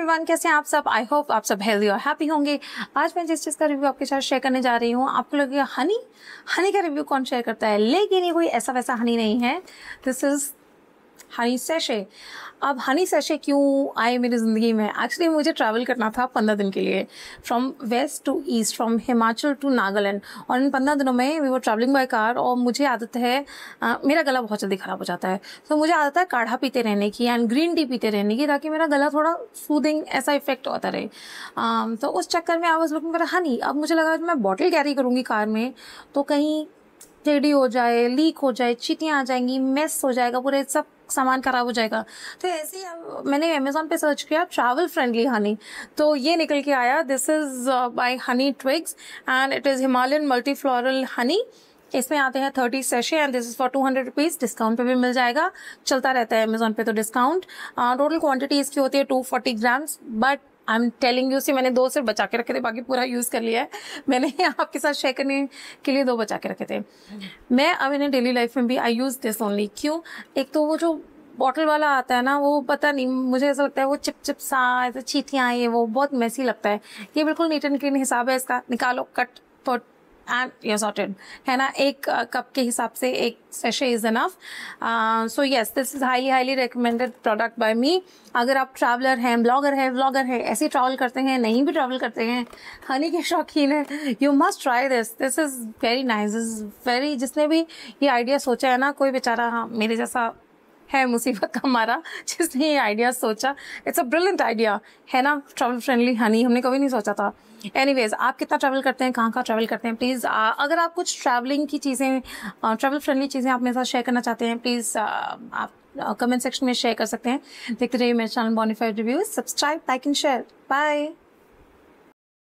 Everyone कैसे हैं आप सब? आई होप आप सब हेल्दी और हैप्पी होंगे। आज मैं जिस चीज़ का रिव्यू आपके साथ शेयर करने जा रही हूँ, आपको लगेगा, हनी हनी का रिव्यू कौन शेयर करता है? लेकिन ये कोई ऐसा वैसा हनी नहीं है। This is honey sachet. अब हनी सेशे क्यों आए मेरी ज़िंदगी में? एक्चुअली मुझे ट्रैवल करना था पंद्रह दिन के लिए। From west to east from Himachal to Nagaland और इन पंद्रह दिनों में वी वो ट्रैवलिंग बाय कार और मुझे आदत है आ, मेरा गला बहुत जल्दी ख़राब हो जाता है। तो मुझे आदत है काढ़ा पीते रहने की एंड ग्रीन टी पीते रहने की ताकि मेरा गला थोड़ा सूदिंग ऐसा इफ़ेक्ट होता रहे। आ, तो उस चक्कर में I was looking for honey अब मुझे लगा मैं बॉटल कैरी करूँगी कार में तो कहीं टेढ़ी हो जाए लीक हो जाए चीटियाँ आ जाएँगी मेस हो जाएगा पूरे सब सामान खराब हो जाएगा। तो ऐसे ही मैंने अमेजोन पे सर्च किया ट्रैवल फ्रेंडली हनी तो ये निकल के आया this is by honey twigs and it is Himalayan multi floral honey इसमें आते हैं thirty sachet and this is for two hundred rupees discount पे भी मिल जाएगा। चलता रहता है अमेजोन पे तो डिस्काउंट टोटल क्वांटिटी इसकी होती है two forty grams but I am telling you see मैंने दो सिर्फ़ बचा के रखे थे, बाकी पूरा यूज़ कर लिया है। मैंने आपके साथ शेयर करने के लिए दो बचा के रखे थे। मैं अब इन्हें डेली लाइफ में भी आई यूज़ दिस ओनली क्यों? एक तो वो जो बॉटल वाला आता है ना, वो पता नहीं, मुझे ऐसा लगता है वो चिप चिप सा, ऐसे चीटियाँ ये वो बहुत मैसी लगता है। ये बिल्कुल नीट एंड क्लीन हिसाब है, इसका निकालो कट एंड यू सॉर्टेड है ना? एक कप uh, के हिसाब से एक sachet is enough so yes this is high highly recommended product by me अगर आप ट्रैवलर हैं ब्लॉगर हैं व्लॉगर हैं ऐसे ट्रैवल करते हैं नहीं भी ट्रैवल करते हैं हनी के शौकीन हैं you must try this this is very nice is very जिसने भी ये आइडिया सोचा है ना कोई बेचारा हाँ मेरे जैसा है मुसीबत का हमारा जिसने ये आइडिया सोचा। इट्स अ ब्रिलियंट आइडिया है ना? ट्रैवल फ्रेंडली हनी हमने कभी नहीं सोचा था। एनीवेज आप कितना ट्रैवल करते हैं कहाँ कहाँ ट्रैवल करते हैं? प्लीज़ अगर आप कुछ ट्रैवलिंग की चीज़ें ट्रैवल फ्रेंडली चीज़ें आप मेरे साथ शेयर करना चाहते हैं प्लीज़ आप कमेंट सेक्शन में शेयर कर सकते हैं। देखते रहिए मेरे channel bonafide reviews subscribe like and share bye